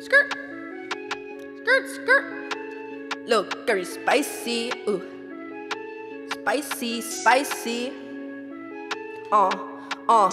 Skirt. Skirt, skirt. Look, very spicy. Ooh. Spicy, spicy. Uh, uh.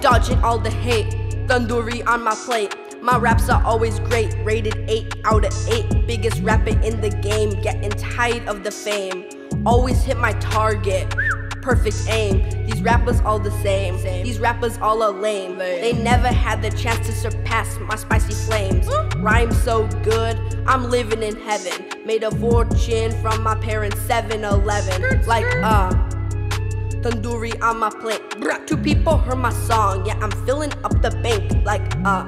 Dodging all the hate. Tandoori on my plate. My raps are always great, rated 8 out of 8. Biggest rapper in the game, getting tired of the fame. Always hit my target, perfect aim. These rappers all the same, same. these rappers all are lame. They never had the chance to surpass my spicy flames. Rhyme so good, I'm living in heaven. Made a fortune from my parents' 7 Eleven. Like, uh, tandoori on my plate. Bruh, Two people heard my song, yeah, I'm filling up the bank. Like, uh,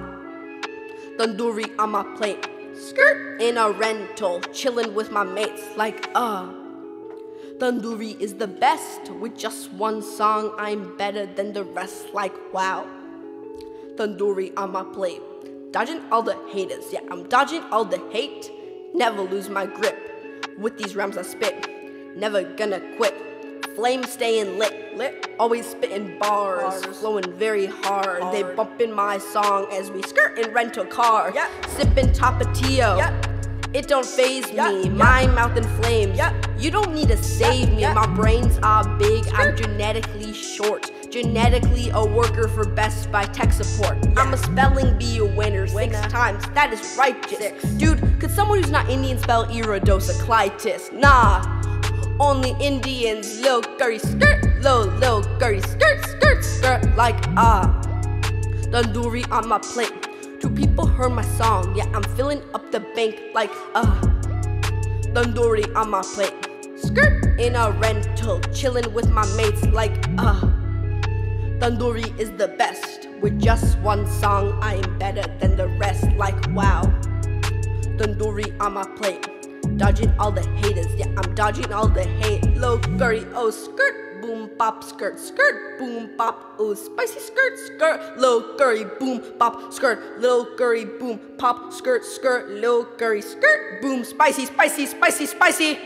tandoori on my plate. Skirt in a rental, chilling with my mates. Like, uh, tandoori is the best. With just one song, I'm better than the rest. Like, wow, tandoori on my plate. Dodging all the haters, yeah, I'm dodging all the hate. Never lose my grip with these rhymes I spit. Never gonna quit. Flame staying lit, lit. Always spitting bars, Bars. flowing very hard. They bumping my song as we skirt in rental car. Yeah. Sipping Tapatio. Yeah. It don't phase me. yeah. My mouth in flames. Yeah. You don't need to save me. My brains are big. I'm genetically short. Genetically a worker for Best Buy tech support. I'm a spelling bee a winner six Winner. times. That is righteous. Six. Dude, could someone who's not Indian spell iridosa Nah. Only Indians, lil curry skirt, lil lil curry skirt, skirt, skirt, like ah. Tandoori on my plate. Two people heard my song, yeah, I'm filling up the bank like ah. Tandoori on my plate. Skirt in a rental, chilling with my mates like ah. Tandoori is the best. With just one song, I am better than the rest. Like wow. Tandoori on my plate. Dodging all the haters, yeah, I'm dodging all the hate. Low curry, oh skirt, boom pop, skirt, skirt, boom pop, oh spicy skirt, skirt, low curry, boom pop, skirt, little curry, boom pop, skirt, skirt, low curry, skirt, boom, spicy, spicy, spicy, spicy.